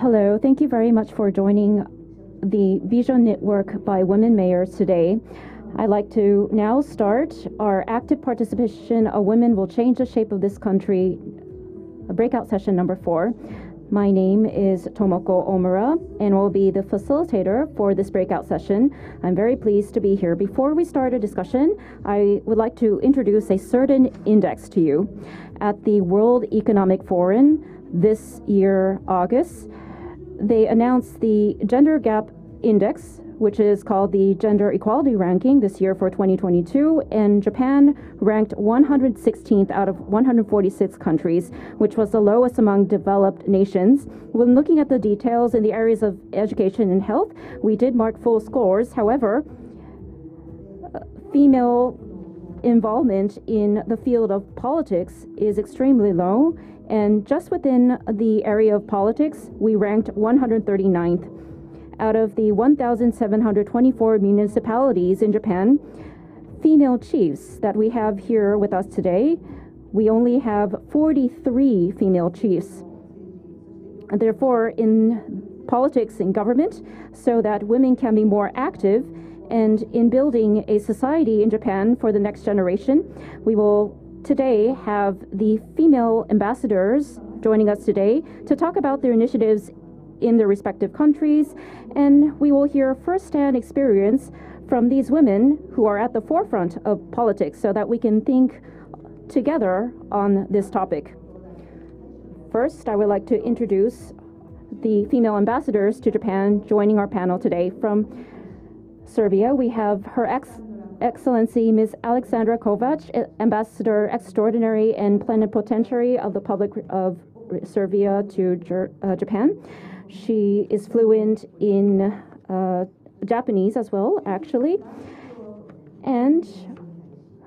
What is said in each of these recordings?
Hello. Thank you very much for joining the Vision Network by Women Mayors today. I'd like to now start our active participation of women will change the shape of this country breakout session number four. My name is Tomoko Omura and will be the facilitator for this breakout session. I'm very pleased to be here. Before we start a discussion, I would like to introduce a certain index to you. At the World Economic Forum this year, August, they announced the Gender Gap Index which is called the Gender Equality Ranking this year for 2022, and Japan ranked 116th out of 146 countries, which was the lowest among developed nations. When looking at the details in the areas of education and health, we did mark full scores. However, female involvement in the field of politics is extremely low, and just within the area of politics, we ranked 139th out of the 1,724 municipalities in Japan, female chiefs that we have here with us today, we only have 43 female chiefs. Therefore, in politics and government, so that women can be more active and in building a society in Japan for the next generation, we will today have the female ambassadors joining us today to talk about their initiatives in their respective countries, and we will hear firsthand experience from these women who are at the forefront of politics so that we can think together on this topic. First, I would like to introduce the female ambassadors to Japan joining our panel today. From Serbia, we have Her Ex- Excellency Ms. Aleksandra Kovač, Ambassador Extraordinary and Plenipotentiary of the Republic of Serbia to uh, Japan. She is fluent in uh, Japanese as well, actually. And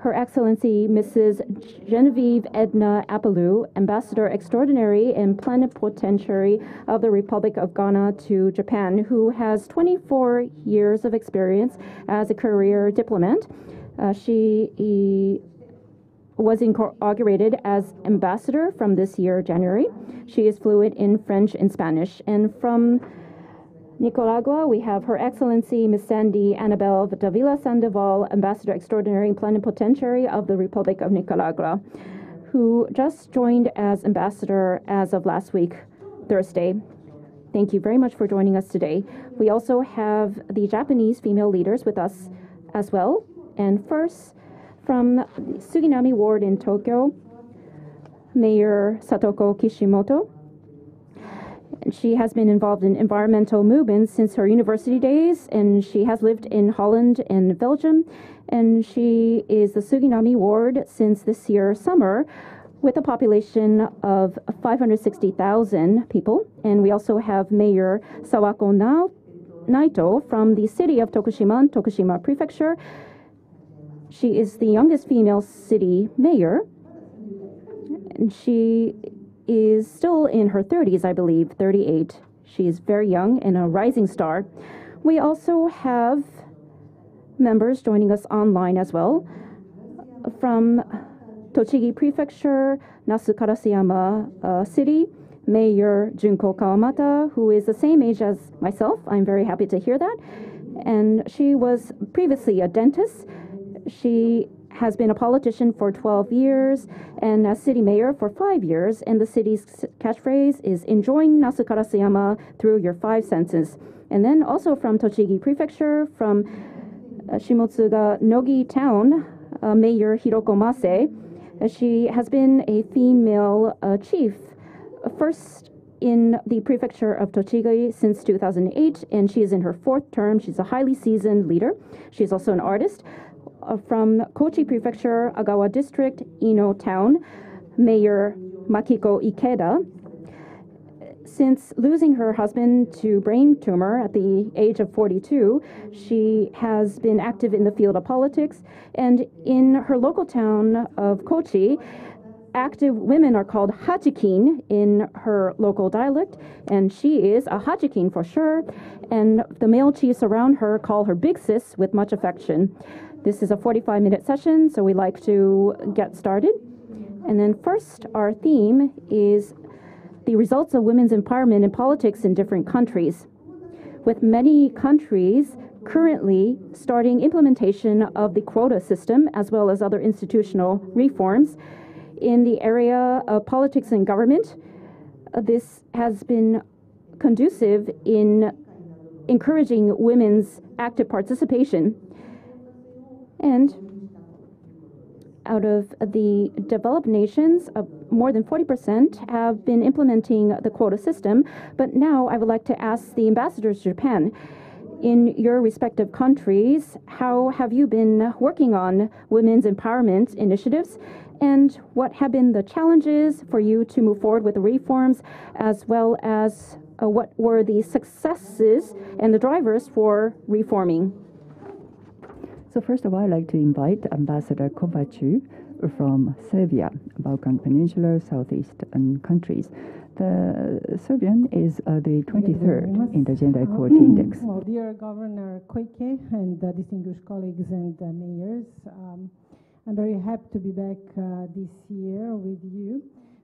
Her Excellency Mrs. Genevieve Edna Apaloo, Ambassador Extraordinary and Plenipotentiary of the Republic of Ghana to Japan, who has 24 years of experience as a career diplomat. Uh, she was inaugurated as ambassador from this year, January. She is fluent in French and Spanish. And from Nicaragua, we have Her Excellency Ms. Sandy Anabell Davila Sandoval, Ambassador Extraordinary and Plenipotentiary of the Republic of Nicaragua, who just joined as ambassador as of last week, Thursday. Thank you very much for joining us today. We also have the Japanese female leaders with us as well. And first, from Suginami Ward in Tokyo, Mayor Satoko Kishimoto. She has been involved in environmental movements since her university days, and she has lived in Holland and Belgium. And she is the Suginami Ward since this year summer, with a population of 560,000 people. And we also have Mayor Sawako Naito from the city of Tokushima, Tokushima Prefecture. She is the youngest female city mayor. And she is still in her 30s, I believe, 38. She is very young and a rising star. We also have members joining us online as well from Tochigi Prefecture, Nasu Karasuyama uh, City, Mayor Junko Kawamata, who is the same age as myself. I'm very happy to hear that. And she was previously a dentist she has been a politician for 12 years and a city mayor for five years. And the city's catchphrase is enjoying Nasu Karasuyama through your five senses. And then also from Tochigi Prefecture, from uh, Shimotsuga Nogi Town, uh, Mayor Hiroko Mase. Uh, she has been a female uh, chief, first in the prefecture of Tochigi since 2008, and she is in her fourth term. She's a highly seasoned leader. She's also an artist. Uh, from Kochi Prefecture, Agawa District, Ino Town, Mayor Makiko Ikeda. Since losing her husband to brain tumor at the age of 42, she has been active in the field of politics. And in her local town of Kochi, active women are called hachikin in her local dialect, and she is a hachikin for sure. And the male chiefs around her call her big sis with much affection. This is a 45 minute session, so we like to get started. And then, first, our theme is the results of women's empowerment in politics in different countries. With many countries currently starting implementation of the quota system as well as other institutional reforms in the area of politics and government, this has been conducive in encouraging women's active participation. And out of the developed nations, uh, more than 40% have been implementing the quota system. But now I would like to ask the ambassadors to Japan in your respective countries, how have you been working on women's empowerment initiatives? And what have been the challenges for you to move forward with the reforms, as well as uh, what were the successes and the drivers for reforming? So first of all, I'd like to invite Ambassador Kovacu from Serbia, Balkan Peninsula, Southeastern countries. The Serbian is uh, the 23rd in the Gender Equality Index. Well, dear Governor Koike and uh, distinguished colleagues and uh, mayors, um, I'm very happy to be back uh, this year with you.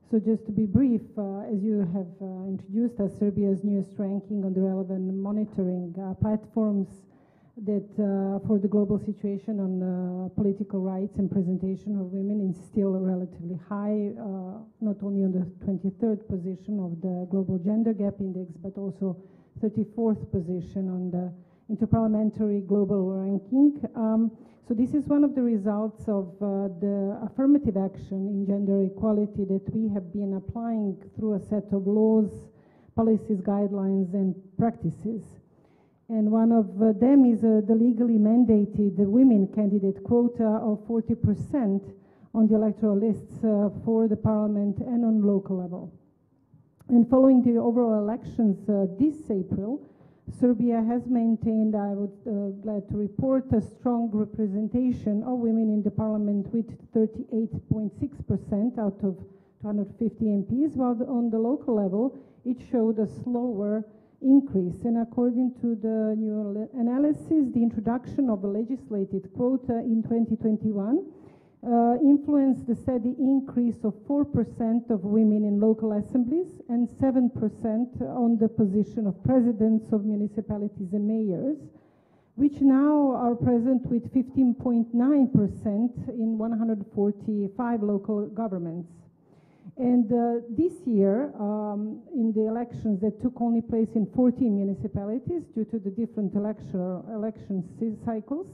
So just to be brief, uh, as you have uh, introduced us, Serbia's newest ranking on the relevant monitoring platforms that uh, for the global situation on uh, political rights and presentation of women is still relatively high, uh, not only on the 23rd position of the Global Gender Gap Index, but also 34th position on the Interparliamentary Global Ranking. Um, so this is one of the results of uh, the affirmative action in gender equality that we have been applying through a set of laws, policies, guidelines, and practices. And one of uh, them is uh, the legally mandated women candidate quota of 40% on the electoral lists uh, for the parliament and on local level. And following the overall elections this April, Serbia has maintained, I would uh, glad to report, a strong representation of women in the parliament with 38.6% out of 250 MPs, while the, on the local level it showed a slower increase. And according to the new analysis, the introduction of the legislated quota in 2021 uh, influenced the steady increase of 4% of women in local assemblies and 7% on the position of presidents of municipalities and mayors, which now are present with 15.9% in 145 local governments. And uh, this year, um, in the elections that took only place in 14 municipalities due to the different election, election cycles,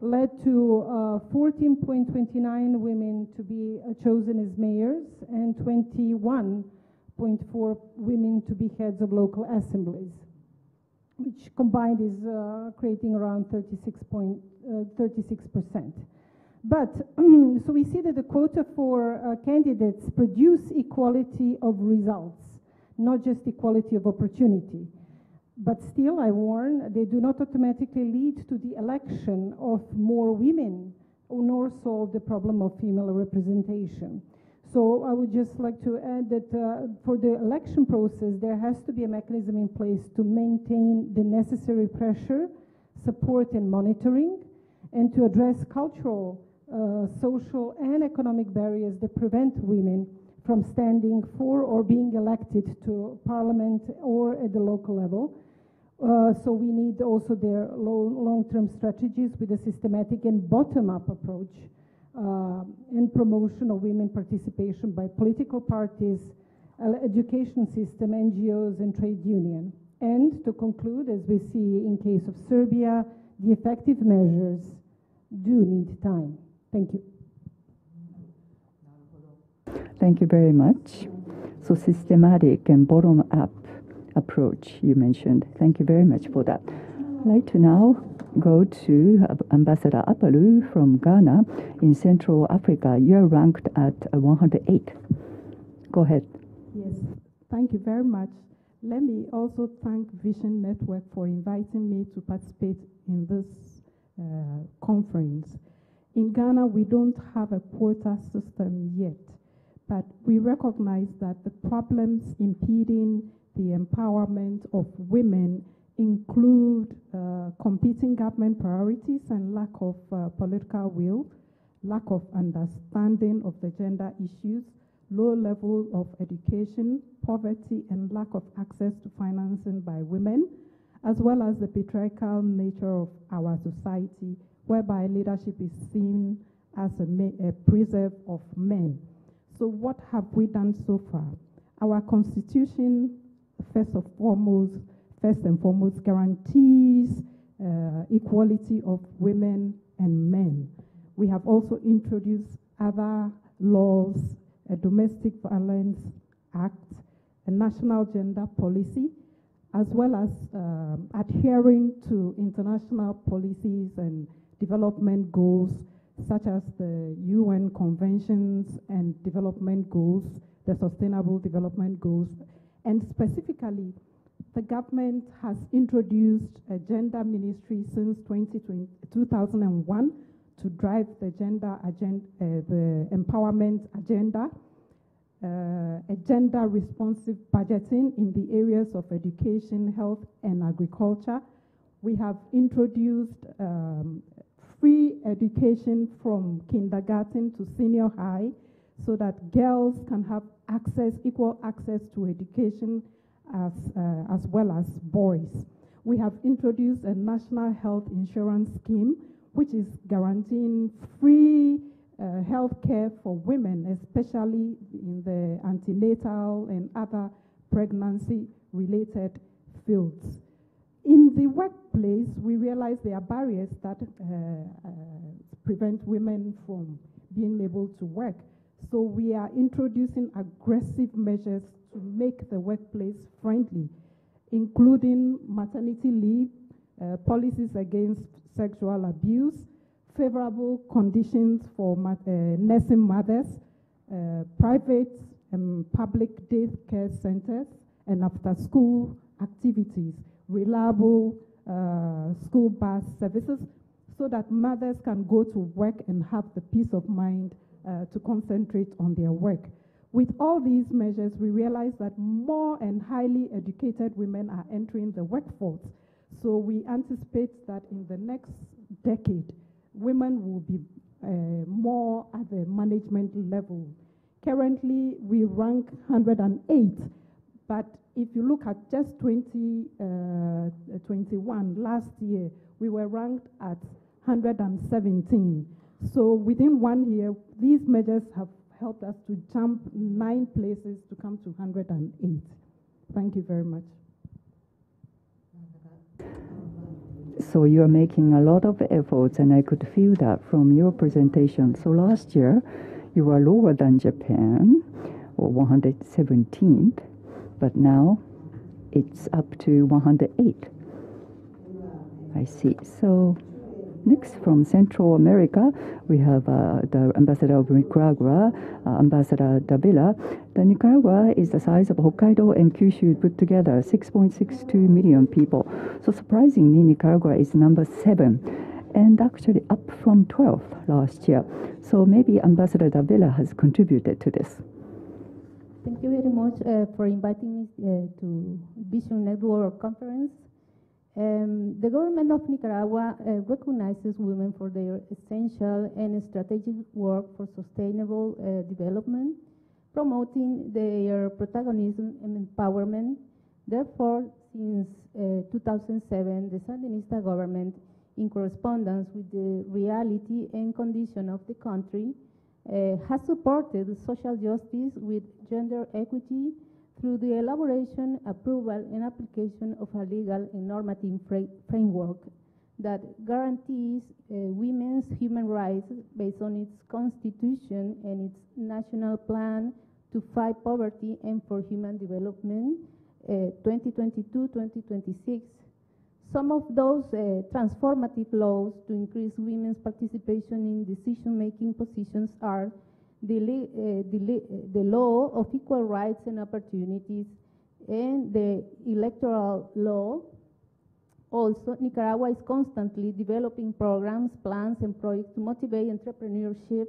led to uh, 14.29 women to be uh, chosen as mayors and 21.4 women to be heads of local assemblies, which combined is uh, creating around 36 36%. But so we see that the quota for uh, candidates produce equality of results, not just equality of opportunity. But still, I warn, they do not automatically lead to the election of more women, nor solve the problem of female representation. So I would just like to add that uh, for the election process, there has to be a mechanism in place to maintain the necessary pressure, support, and monitoring, and to address cultural uh, social and economic barriers that prevent women from standing for or being elected to parliament or at the local level. Uh, so we need also their long-term strategies with a systematic and bottom-up approach uh, and promotion of women participation by political parties, uh, education system, NGOs, and trade union. And to conclude, as we see in case of Serbia, the effective measures do need time. Thank you. Thank you very much. So systematic and bottom-up approach you mentioned. Thank you very much for that. I'd like to now go to Ambassador Apaloo from Ghana in Central Africa. You're ranked at 108. Go ahead. Yes, thank you very much. Let me also thank Vision Network for inviting me to participate in this uh, conference. In Ghana, we don't have a quota system yet, but we recognize that the problems impeding the empowerment of women include uh, competing government priorities and lack of uh, political will, lack of understanding of the gender issues, low level of education, poverty, and lack of access to financing by women, as well as the patriarchal nature of our society, whereby leadership is seen as a, a preserve of men. So, what have we done so far? Our constitution, first of foremost, first and foremost, guarantees uh, equality of women and men. We have also introduced other laws, a Domestic Violence Act, a national gender policy, as well as um, adhering to international policies and development goals, such as the UN conventions and development goals, the Sustainable Development Goals, and specifically, the government has introduced a gender ministry since 2001 to drive the gender agenda, uh, the empowerment agenda, uh, a gender responsive budgeting in the areas of education, health, and agriculture. We have introduced um, free education from kindergarten to senior high so that girls can have access, equal access to education as, uh, as well as boys. We have introduced a national health insurance scheme which is guaranteeing free uh, health care for women, especially in the antenatal and other pregnancy related fields. In the workplace, we realize there are barriers that uh, uh, prevent women from being able to work. So we are introducing aggressive measures to make the workplace friendly, including maternity leave, uh, policies against sexual abuse, favorable conditions for uh, nursing mothers, uh, private and public day care centers, and after school activities, reliable uh, school bus services, so that mothers can go to work and have the peace of mind uh, to concentrate on their work. With all these measures, we realize that more and highly educated women are entering the workforce. So we anticipate that in the next decade, women will be uh, more at the management level. Currently, we rank 108, but if you look at just 2021, uh, last year, we were ranked at 117. So within one year, these measures have helped us to jump nine places to come to 108. Thank you very much. So you're making a lot of efforts, and I could feel that from your presentation. So last year, you were lower than Japan, or 117th, but now it's up to 108. I see. So Next, from Central America, we have uh, the ambassador of Nicaragua, uh, Ambassador Davila. The Nicaragua is the size of Hokkaido and Kyushu put together, 6.62 million people. So surprisingly, Nicaragua is number seven, and actually up from 12th last year. So maybe Ambassador Davila has contributed to this. Thank you very much uh, for inviting me uh, to Vision Network conference. Um, the government of Nicaragua uh, recognizes women for their essential and strategic work for sustainable uh, development, promoting their protagonism and empowerment. Therefore, since uh, 2007, the Sandinista government, in correspondence with the reality and condition of the country, uh, has supported social justice with gender equity, through the elaboration, approval, and application of a legal and normative framework that guarantees uh, women's human rights based on its constitution and its national plan to fight poverty and for human development 2022-2026. Uh, Some of those uh, transformative laws to increase women's participation in decision-making positions are the, uh, the, the law of equal rights and opportunities and the electoral law. Also, Nicaragua is constantly developing programs, plans, and projects to motivate entrepreneurship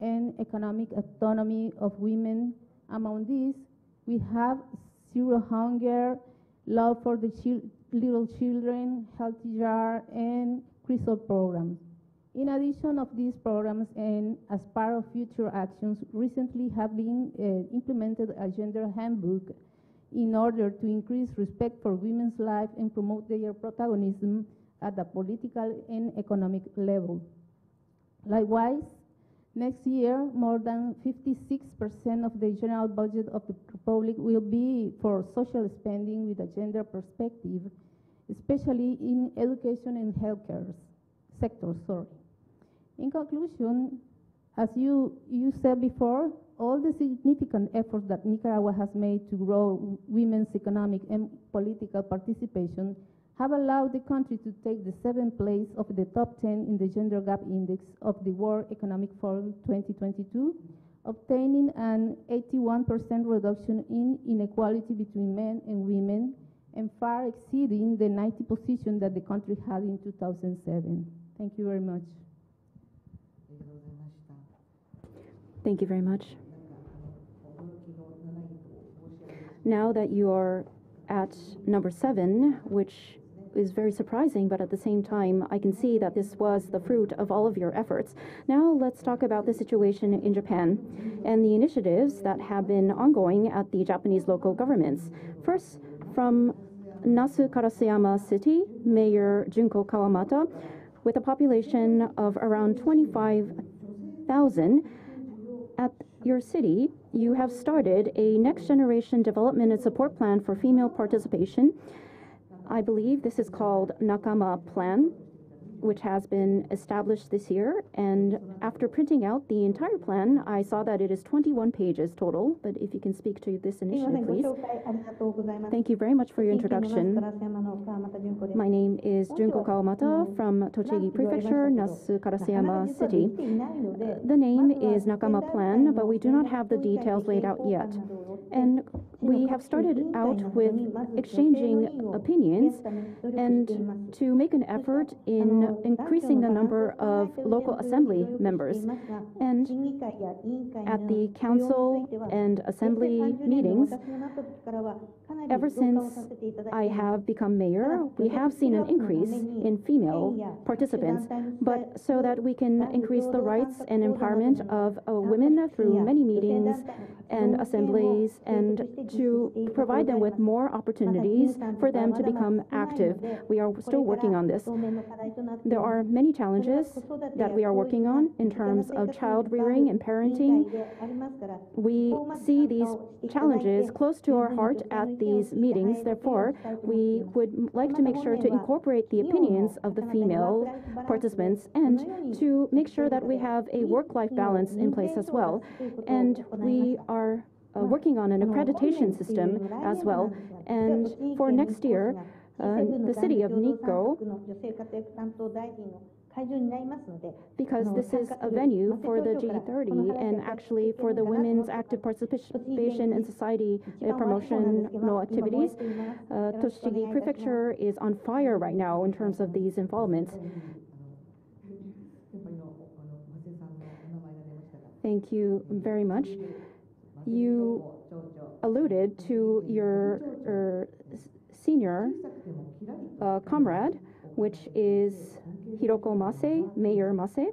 and economic autonomy of women. Among these, we have zero hunger, love for the chil little children, healthy jar, and CRISOL programs. In addition of these programs and as part of future actions, recently have been uh, implemented a gender handbook in order to increase respect for women's life and promote their protagonism at the political and economic level. Likewise, next year, more than 56% of the general budget of the Republic will be for social spending with a gender perspective, especially in education and healthcare sectors. Sorry. In conclusion, as you, you said before, all the significant efforts that Nicaragua has made to grow women's economic and political participation have allowed the country to take the seventh place of the top 10 in the Gender Gap Index of the World Economic Forum 2022, obtaining an 81% reduction in inequality between men and women, and far exceeding the 90 position that the country had in 2007. Thank you very much. Thank you very much. Now that you are at number seven, which is very surprising, but at the same time, I can see that this was the fruit of all of your efforts. Now, let's talk about the situation in Japan and the initiatives that have been ongoing at the Japanese local governments. First, from Nasu Karasuyama City, Mayor Junko Kawamata, with a population of around 25,000, at your city, you have started a next generation development and support plan for female participation I believe this is called Nakama Plan, which has been established this year. And after printing out the entire plan, I saw that it is 21 pages total. But if you can speak to this initiative, please. Thank you very much for your introduction. My name is Junko Kawamata from Tochigi Prefecture, Nasu Karasuyama City. The name is Nakama Plan, but we do not have the details laid out yet. And we have started out with exchanging opinions and to make an effort in increasing the number of local assembly members. And at the council and assembly meetings, ever since I have become mayor, we have seen an increase in female participants. But so that we can increase the rights and empowerment of uh, women through many meetings and assemblies and to provide them with more opportunities for them to become active. We are still working on this. There are many challenges that we are working on in terms of child rearing and parenting. We see these challenges close to our heart at these meetings. Therefore, we would like to make sure to incorporate the opinions of the female participants and to make sure that we have a work-life balance in place as well. And we are uh, working on an accreditation system as well. And for next year, uh, the city of Nikko because this is a venue for the G30 and actually for the women's active participation in society uh, promotional activities. Uh, Tochigi Prefecture is on fire right now in terms of these involvements. Thank you very much. You alluded to your uh, senior uh, comrade, which is Hiroko Mase, Mayor Mase.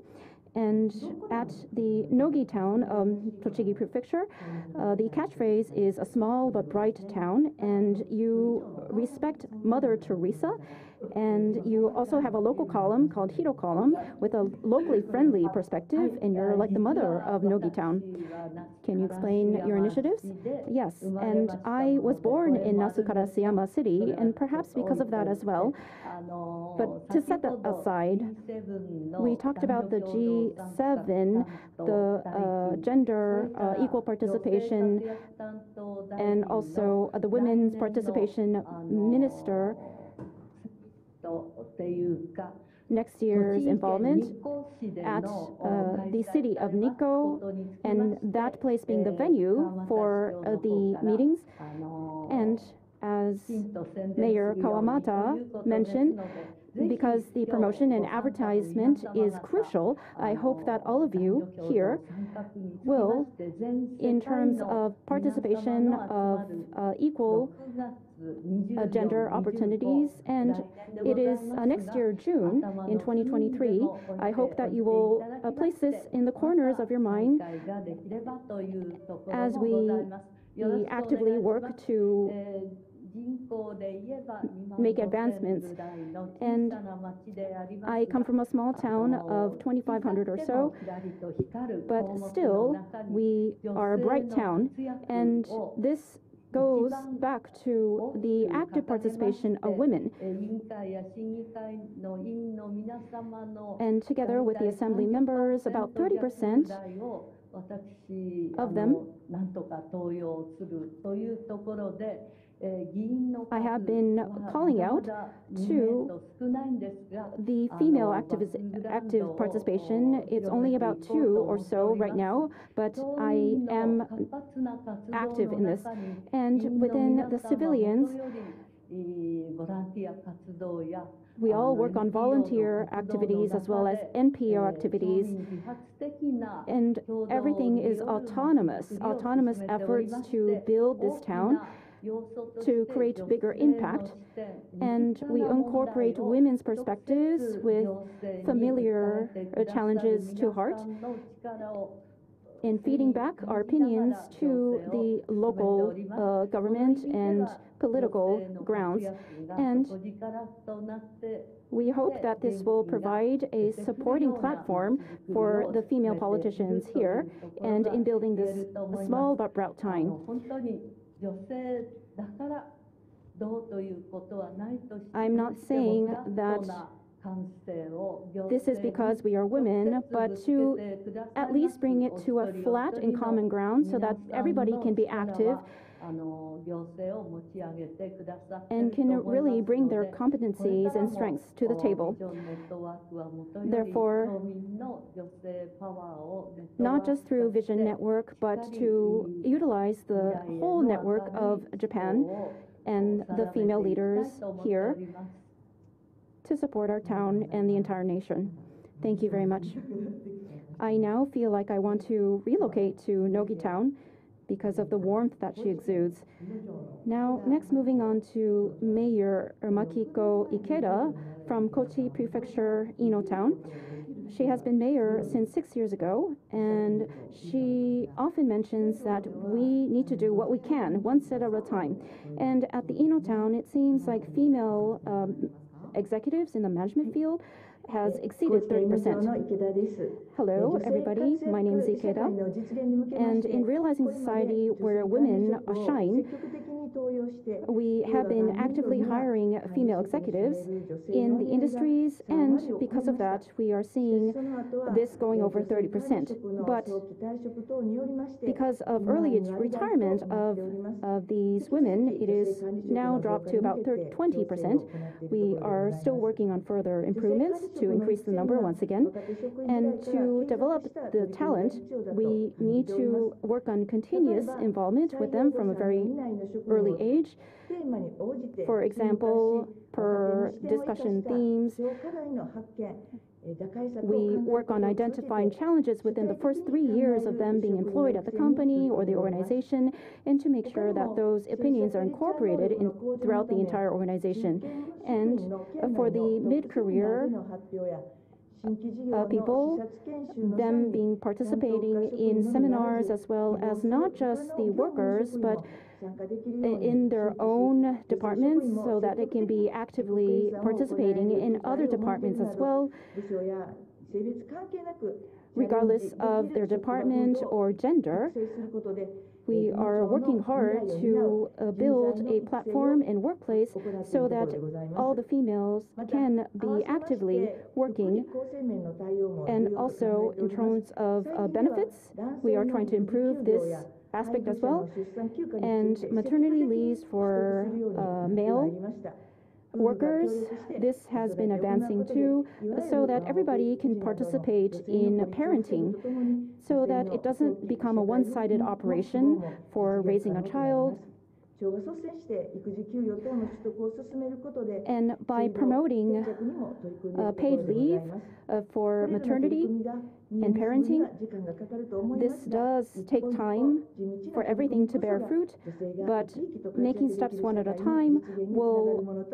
And at the Nogi town, um, Tochigi Prefecture, uh, the catchphrase is a small but bright town, and you respect Mother Teresa and you also have a local column called Hiro column with a locally friendly perspective, and you're like the mother of Nogi Town. Can you explain your initiatives? Yes, and I was born in Nasu Karasuyama City, and perhaps because of that as well. But to set that aside, we talked about the G7, the uh, gender uh, equal participation, and also uh, the women's participation minister next year's involvement at uh, the city of Nikko, and that place being the venue for uh, the meetings. And as Mayor Kawamata mentioned, because the promotion and advertisement is crucial, I hope that all of you here will, in terms of participation of uh, equal uh, gender opportunities, and it is uh, next year, June, in 2023. I hope that you will uh, place this in the corners of your mind as we, we actively work to make advancements. And I come from a small town of 2,500 or so, but still, we are a bright town, and this goes back to the active participation of women. And together with the assembly members, about 30% of them I have been calling out to the female activis- active participation. It's only about two or so right now, but I am active in this. And within the civilians, we all work on volunteer activities as well as NPO activities, and everything is autonomous, autonomous efforts to build this town to create bigger impact. And we incorporate women's perspectives with familiar uh, challenges to heart in feeding back our opinions to the local uh, government and political grounds. And we hope that this will provide a supporting platform for the female politicians here and in building this small but bright town. I'm not saying that this is because we are women, but to at least bring it to a flat and common ground so that everybody can be active and can really bring their competencies and strengths to the table. Therefore, not just through Vision Network, but to utilize the whole network of Japan and the female leaders here to support our town and the entire nation. Thank you very much. I now feel like I want to relocate to Nogi Town because of the warmth that she exudes. Now, next moving on to Mayor Makiko Ikeda from Kochi Prefecture, Ino Town. She has been mayor since six years ago, and she often mentions that we need to do what we can, one step at a time. And at the Ino Town, it seems like female um, executives in the management field has exceeded 30%. Hello, everybody. My name is Ikeda. And in realizing society where women shine, we have been actively hiring female executives in the industries, and because of that, we are seeing this going over 30%. But because of early retirement of, of these women, it is now dropped to about 30, 20%. We are still working on further improvements to increase the number once again. And to develop the talent, we need to work on continuous involvement with them from a very early age. For example, per discussion themes, we work on identifying challenges within the first three years of them being employed at the company or the organization, and to make sure that those opinions are incorporated in, throughout the entire organization. And for the mid career, uh, people, them being participating in seminars as well as not just the workers, but in their own departments so that they can be actively participating in other departments as well, regardless of their department or gender. We are working hard to uh, build a platform and workplace so that all the females can be actively working. And also, in terms of uh, benefits, we are trying to improve this aspect as well. And maternity leaves for uh, male workers. This has been advancing too, so that everybody can participate in parenting, so that it doesn't become a one sided operation for raising a child. And by promoting uh, paid leave uh, for maternity and parenting. This does take time for everything to bear fruit, but making steps one at a time will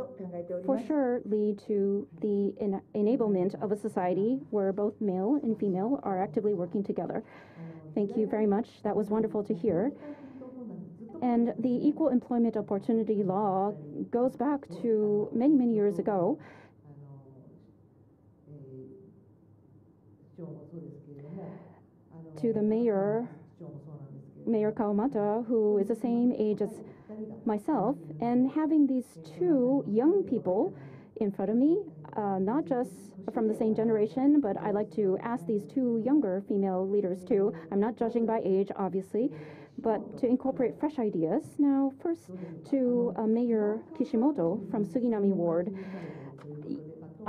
for sure lead to the en enablement of a society where both male and female are actively working together. Thank you very much. That was wonderful to hear. And the Equal Employment Opportunity Law goes back to many, many years ago. to the mayor, Mayor Kawamata, who is the same age as myself, and having these two young people in front of me, uh, not just from the same generation, but I like to ask these two younger female leaders too. I'm not judging by age, obviously, but to incorporate fresh ideas. Now, first to uh, Mayor Kishimoto from Suginami Ward.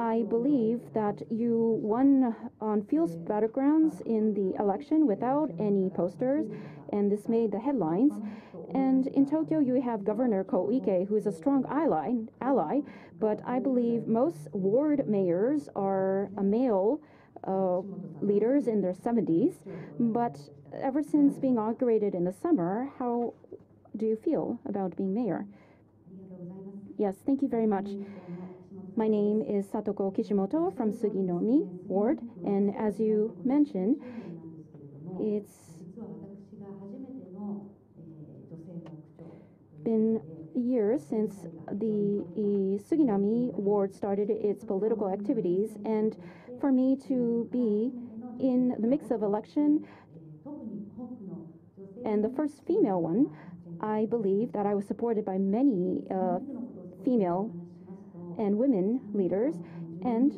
I believe that you won on field battlegrounds in the election without any posters, and this made the headlines. And in Tokyo, you have Governor Koike, who is a strong ally, ally but I believe most ward mayors are male uh, leaders in their 70s. But ever since being inaugurated in the summer, how do you feel about being mayor? Yes, thank you very much. My name is Satoko Kishimoto from Suginami Ward, and as you mentioned, it's been years since the Suginami Ward started its political activities, and for me to be in the mix of election and the first female one, I believe that I was supported by many uh, female and women leaders, and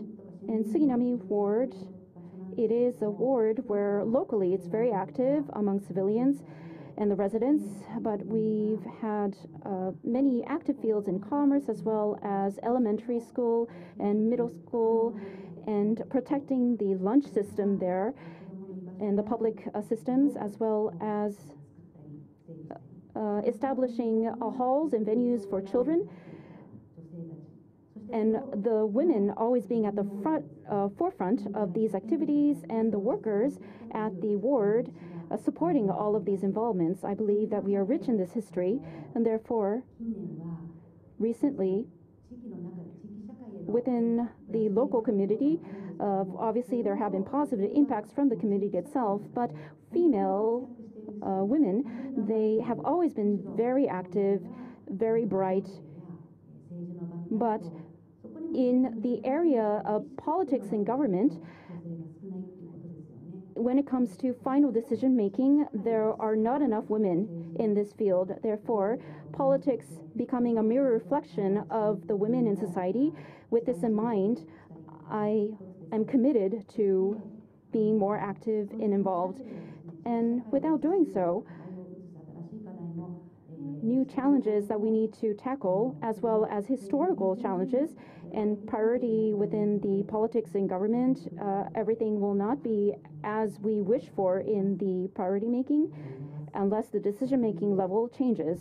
in Suginami Ward, it is a ward where locally it's very active among civilians and the residents, but we've had uh, many active fields in commerce as well as elementary school and middle school and protecting the lunch system there and the public uh, systems as well as uh, establishing uh, halls and venues for children and the women always being at the front uh, forefront of these activities and the workers at the ward uh, supporting all of these involvements. I believe that we are rich in this history, and therefore, recently, within the local community, uh, obviously there have been positive impacts from the community itself, but female uh, women, they have always been very active, very bright, but in the area of politics and government, when it comes to final decision making, there are not enough women in this field. Therefore, politics becoming a mirror reflection of the women in society. With this in mind, I am committed to being more active and involved. And without doing so, new challenges that we need to tackle, as well as historical challenges and priority within the politics and government. Uh, everything will not be as we wish for in the priority making unless the decision making level changes.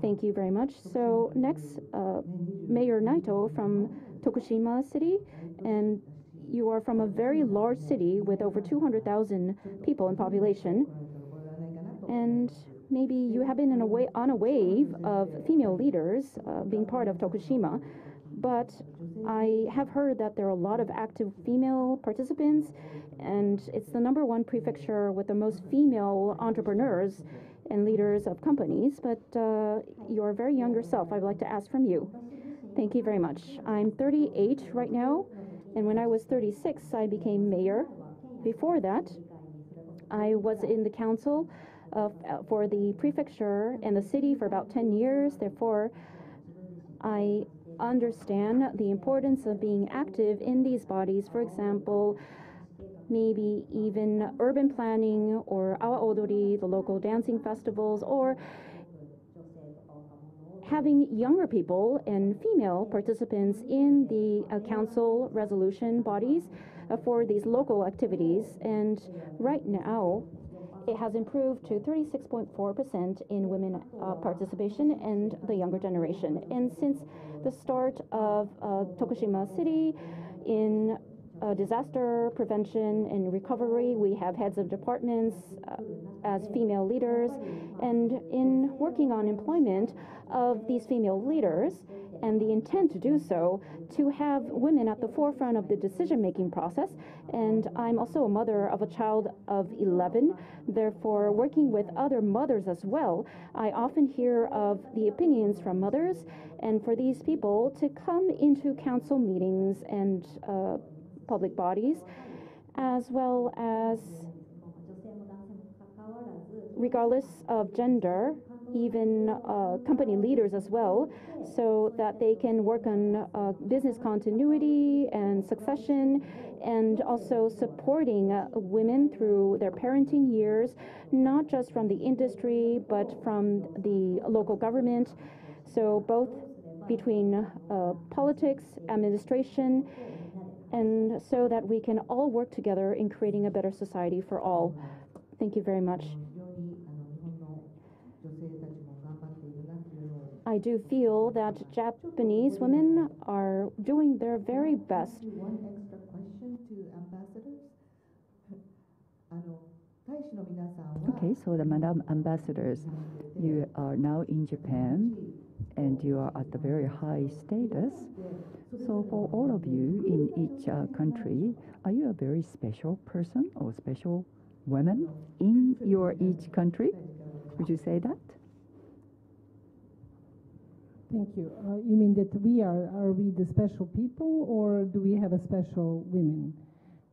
Thank you very much. So, next, uh, Mayor Naito from Tokushima City, and you are from a very large city with over 200,000 people in population. And maybe you have been in a way, on a wave of female leaders uh, being part of Tokushima, but I have heard that there are a lot of active female participants, and it's the number one prefecture with the most female entrepreneurs and leaders of companies. But uh, you're very young yourself. I would like to ask from you. Thank you very much. I'm 38 right now, and when I was 36, I became mayor. Before that, I was in the council uh, for the prefecture and the city for about 10 years. Therefore, I understand the importance of being active in these bodies. For example, maybe even urban planning or Awa Odori, the local dancing festivals, or having younger people and female participants in the uh, council resolution bodies uh, for these local activities. And right now, it has improved to 36.4% in women uh, participation and the younger generation. And since the start of uh, Tokushima City in uh, disaster prevention and recovery. We have heads of departments uh, as female leaders. And in working on employment of these female leaders, and the intent to do so, to have women at the forefront of the decision making process. And I'm also a mother of a child of 11. Therefore, working with other mothers as well, I often hear of the opinions from mothers, and for these people to come into council meetings and uh, public bodies, as well as regardless of gender, even uh, company leaders as well, so that they can work on uh, business continuity and succession, and also supporting uh, women through their parenting years, not just from the industry, but from the local government. So, both between uh, politics, administration, and so that we can all work together in creating a better society for all. Thank you very much. I do feel that Japanese women are doing their very best. One extra question to ambassadors. Okay, so the Madam Ambassadors, you are now in Japan and you are at a very high status. So for all of you in each uh, country, are you a very special person or special woman in your each country? Would you say that? Thank you. Uh, you mean that we are, are we the special people or do we have a special women?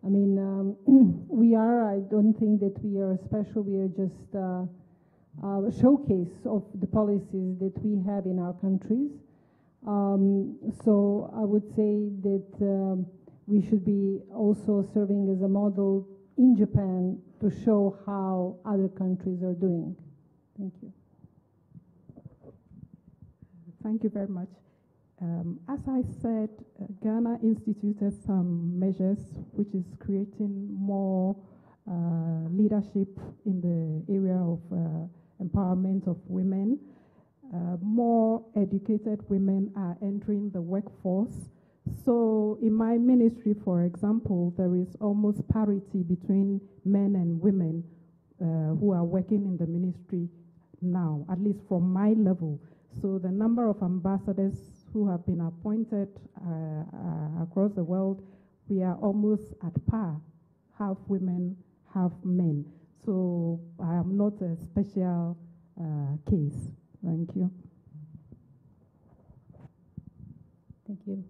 I mean, um, we are, I don't think that we are special, we are just uh, a showcase of the policies that we have in our countries. Um, so I would say that um, we should be also serving as a model in Japan to show how other countries are doing. Thank you. Thank you very much. Um, as I said, uh, Ghana instituted some measures which is creating more uh, leadership in the area of uh, empowerment of women. Uh, more educated women are entering the workforce. So, in my ministry, for example, there is almost parity between men and women uh, who are working in the ministry now, at least from my level. So the number of ambassadors who have been appointed uh, uh, across the world, we are almost at par, half women, half men. So I am not a special uh, case. Thank you. Thank you.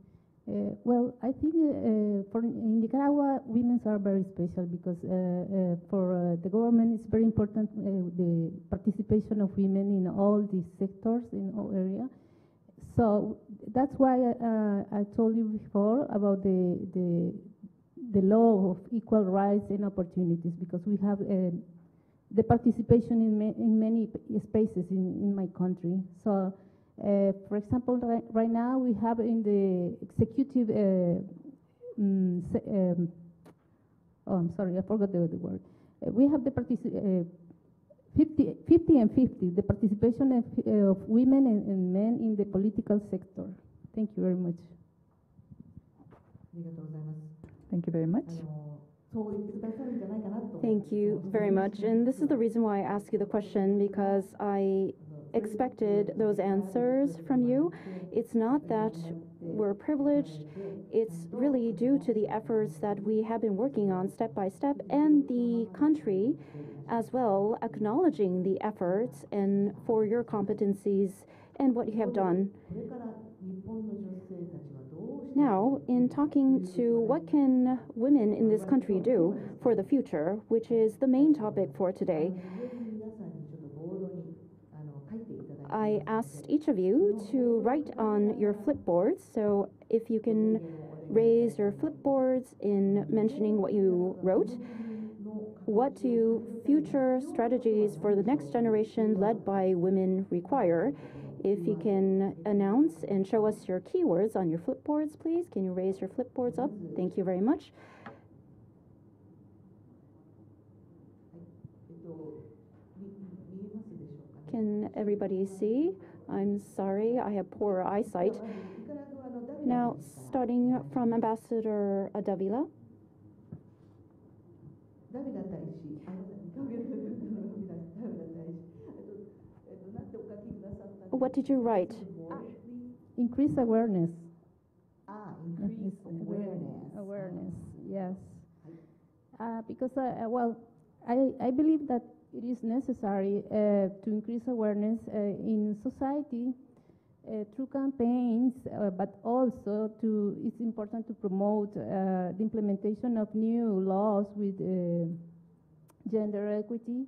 Uh, well, I think uh, for in Nicaragua, women are very special because uh, uh for uh, the government, it's very important uh, the participation of women in all these sectors in all areas. So that's why I told you before about the the the law of equal rights and opportunities because we have the participation in, ma in many spaces in, in my country. So. Uh, for example, right, right, now we have in the executive, uh, mm, um, oh, I'm sorry, I forgot the, the word. Uh, we have the participation. 50, 50, and 50, the participation of, uh, of women and, and, men in the political sector. Thank you very much. Thank you very much. Thank you very much. And this is the reason why I ask you the question because I expected those answers from you. It's not that we're privileged, it's really due to the efforts that we have been working on step by step and the country as well acknowledging the efforts and for your competencies and what you have done. Now, in talking to what can women in this country do for the future, which is the main topic for today, I asked each of you to write on your flipboards. So if you can raise your flipboards in mentioning what you wrote, what do future strategies for the next generation led by women require? If you can announce and show us your keywords on your flipboards, please. Can you raise your flipboards up? Thank you very much. Can everybody see? I'm sorry, I have poor eyesight. Now, starting from Ambassador Davila. What did you write? Increase awareness. Ah, increase awareness. Awareness, ah. yes. Uh, because, uh, well, I, I believe that it is necessary uh, to increase awareness uh, in society uh, through campaigns, but also to, it's important to promote the implementation of new laws with gender equity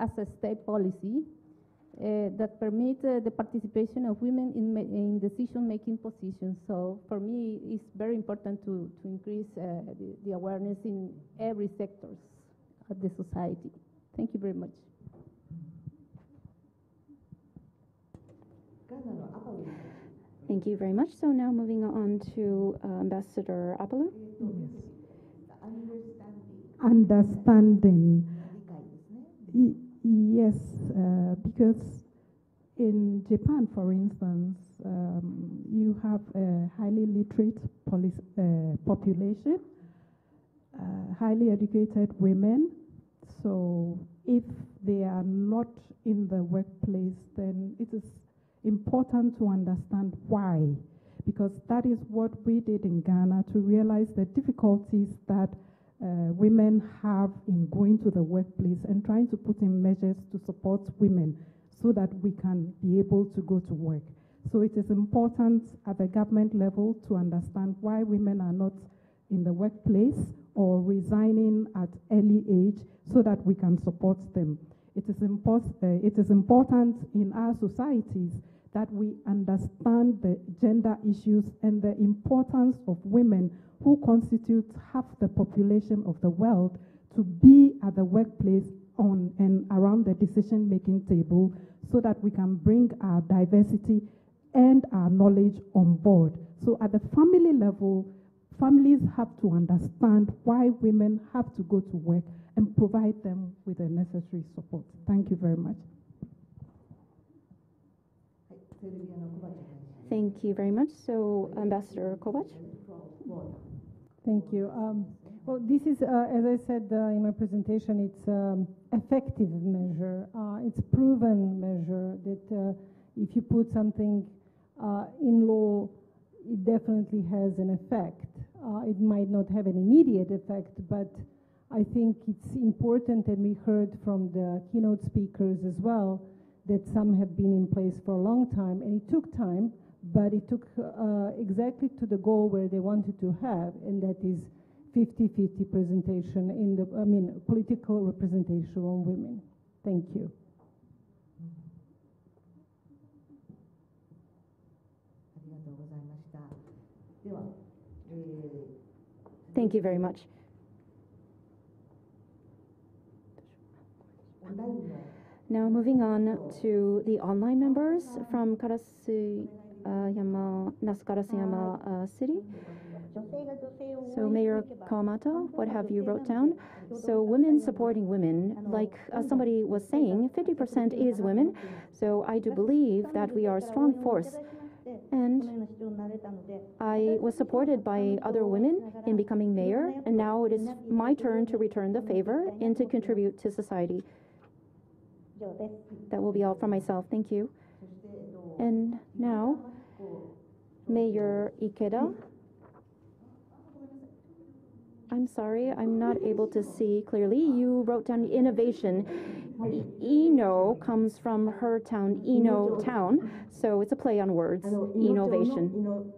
as a state policy uh, that permit uh, the participation of women in, in decision-making positions. So for me, it's very important to, to increase uh, the, the awareness in every sectors of the society. Thank you very much. Thank you very much. So now moving on to uh, Ambassador Apaloo. Yes. Understanding. Yes, uh, because in Japan, for instance, um, you have a highly literate police, uh, population, uh, highly educated women, so if they are not in the workplace, then it is important to understand why. Because that is what we did in Ghana to realize the difficulties that uh, women have in going to the workplace and trying to put in measures to support women so that we can be able to go to work. So it is important at the government level to understand why women are not in the workplace or resigning at early age so that we can support them. It is, import, uh, it is important in our societies that we understand the gender issues and the importance of women who constitute half the population of the world to be at the workplace on and around the decision making table so that we can bring our diversity and our knowledge on board. So at the family level, Families have to understand why women have to go to work and provide them with the necessary support. Thank you very much. Thank you very much. So, Ambassador Kovač. Thank you. Um, well, this is, uh, as I said uh, in my presentation, it's an um, effective measure. Uh, it's proven measure that uh, if you put something uh, in law, it definitely has an effect. Uh, it might not have an immediate effect, but I think it's important, and we heard from the keynote speakers as well, that some have been in place for a long time, and it took time, but it took uh, exactly to the goal where they wanted to have, and that is 50-50 presentation in the, I mean, political representation on women. Thank you. Thank you very much. Now moving on to the online members from Karasuyama, uh, Nasu uh, City. So Mayor Kawamata, what have you wrote down? So women supporting women, like uh, somebody was saying, 50% is women. So I do believe that we are a strong force and I was supported by other women in becoming mayor, and now it is my turn to return the favor and to contribute to society. That will be all for myself. Thank you. And now, Mayor Ikeda I'm sorry, I'm not able to see clearly. You wrote down innovation. Ino comes from her town, Ino town. So it's a play on words, innovation.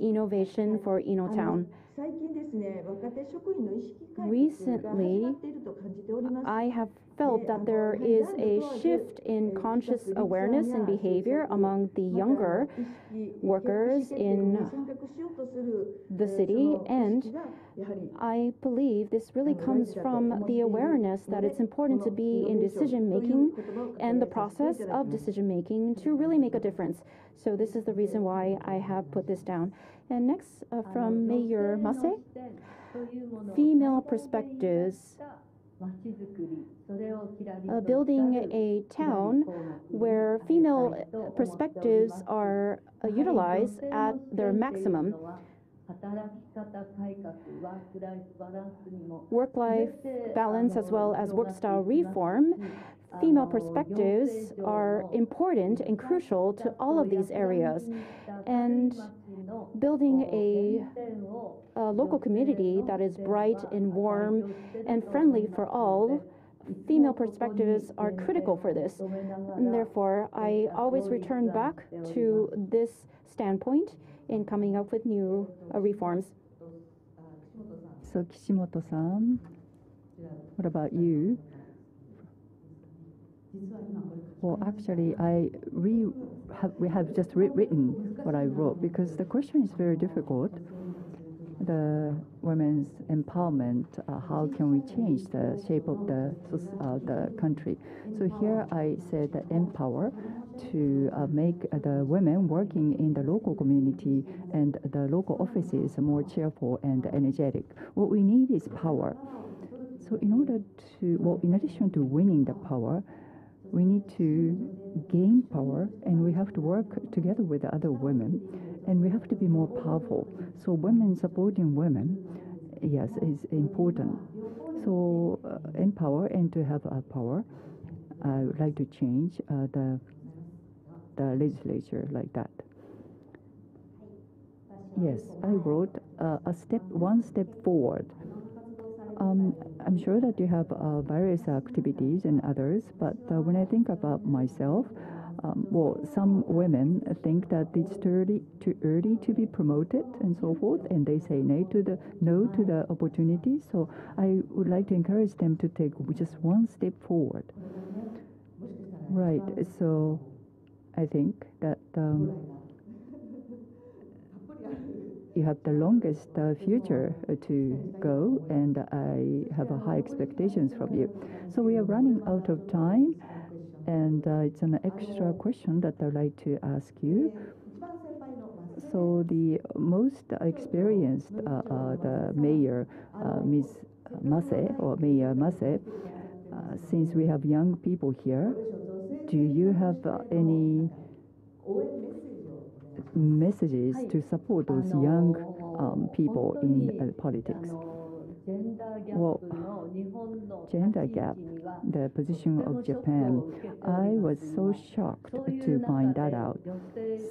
Innovation for Ino town. Recently, I have felt that there is a shift in conscious awareness and behavior among the younger workers in the city, and I believe this really comes from the awareness that it's important to be in decision making and the process of decision making to really make a difference. So, this is the reason why I have put this down. And next, uh, from Mayor Mase, female perspectives. Uh, building a town where female perspectives are uh, utilized at their maximum. Work life balance as well as work style reform. Female perspectives are important and crucial to all of these areas. And building a, a local community that is bright and warm and friendly for all female perspectives are critical for this. And therefore, I always return back to this standpoint in coming up with new uh, reforms. So, Kishimoto-san, what about you? Well, actually, I re have, we have just rewritten what I wrote because the question is very difficult. The women's empowerment, uh, how can we change the shape of the uh, the country? So here I said that empower to uh, make the women working in the local community and the local offices more cheerful and energetic. What we need is power. So in order to, well, in addition to winning the power, we need to gain power and we have to work together with other women and we have to be more powerful. So women supporting women, yes, is important. So uh, empower and to have a power. I would like to change uh, the the legislature like that. Yes, I wrote uh, a step, one step forward. Um, I'm sure that you have uh, various activities and others, but uh, when I think about myself, um, well, some women think that it's too early, too early to be promoted and so forth, and they say no to the no to the opportunity. So I would like to encourage them to take just one step forward. Right. So I think that um, you have the longest uh, future uh, to go, and I have high expectations from you. So we are running out of time, and uh, it's an extra question that I'd like to ask you. So the most experienced, the mayor, Ms. Mase or Mayor Mase, since we have young people here, do you have any messages to support those young um, people in uh, politics? Well, gender gap, the position of Japan, I was so shocked to find that out.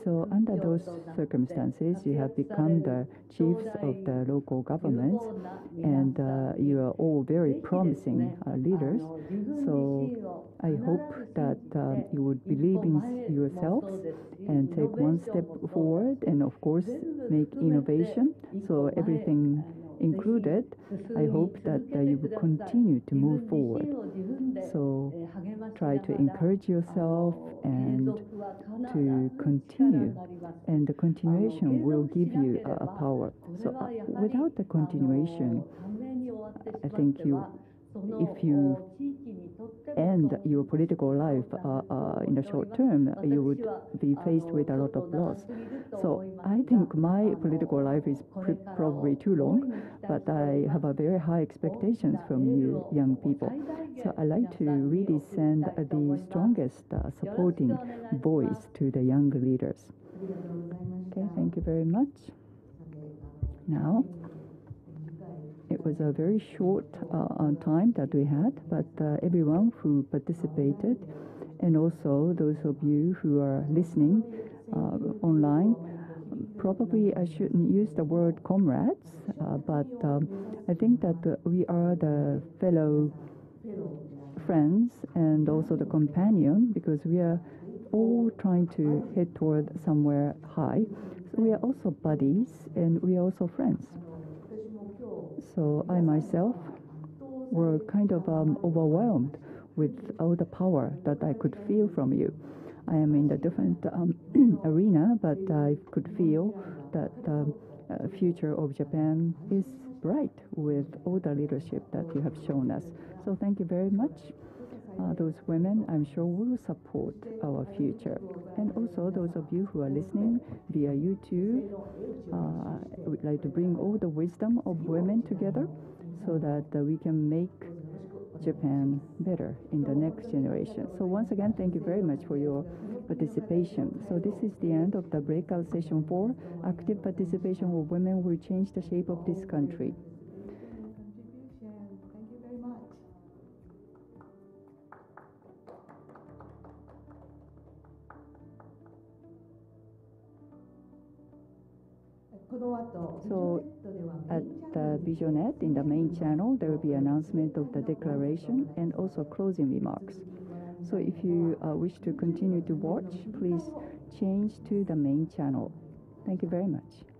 So under those circumstances, you have become the chiefs of the local governments, and uh, you are all very promising uh, leaders. So I hope that uh, you would believe in yourselves and take one step forward, and of course, make innovation. So everything included, I hope that uh, you will continue to move forward. So try to encourage yourself and to continue, and the continuation will give you a power. So uh, without the continuation, I think you if you end your political life uh, uh, in the short term, you would be faced with a lot of loss. So I think my political life is probably too long, but I have a very high expectations from you young people. So I like to really send the strongest uh, supporting voice to the young leaders. Okay, thank you very much. Now. It was a very short uh, time that we had, but uh, everyone who participated, and also those of you who are listening uh, online, probably I shouldn't use the word comrades, uh, but um, I think that we are the fellow friends and also the companion because we are all trying to head toward somewhere high. So we are also buddies and we are also friends. So I myself were kind of um, overwhelmed with all the power that I could feel from you. I am in a different um, arena, but I could feel that the uh, future of Japan is bright with all the leadership that you have shown us. So thank you very much. Uh, those women, I'm sure, will support our future. And also, those of you who are listening via YouTube, uh, we'd like to bring all the wisdom of women together so that uh, we can make Japan better in the next generation. So once again, thank you very much for your participation. So this is the end of the breakout session four. Active participation of women will change the shape of this country. In the main channel, there will be announcement of the declaration and also closing remarks. So if you uh, wish to continue to watch, please change to the main channel. Thank you very much.